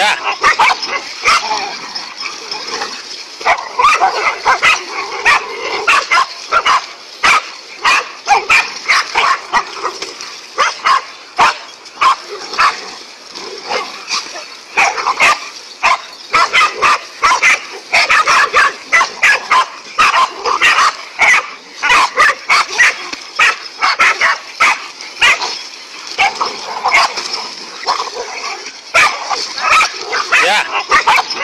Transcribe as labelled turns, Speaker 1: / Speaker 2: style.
Speaker 1: Yeah.